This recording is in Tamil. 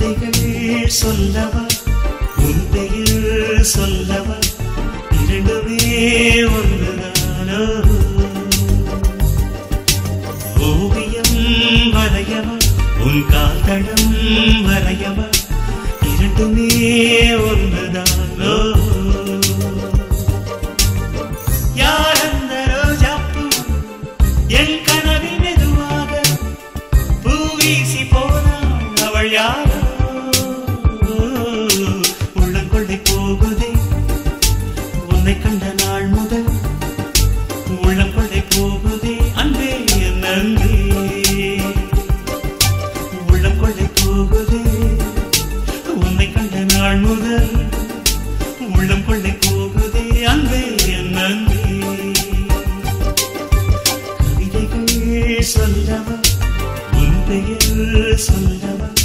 கவிதைகள் சொல்லவா? உன் பெயர் சொல்லவா? இரண்டுமே ஒன்றுதானோ? ஓவியம் வரையவா? உன் கால்தடம் வரையவா? இரண்டுமே ஒன்று உன்னை கண்ட நாள் முதல் உள்ளம் கொள்ளை போகுதே அன்பே என் அன்பே உள்ளம் கொள்ளை போகுதே உன்னை கண்ட நாள் முதல் உள்ளம் கொள்ளை போகுதே அன்பே என் சொல்லவா உன் பெயர் சொல்லவா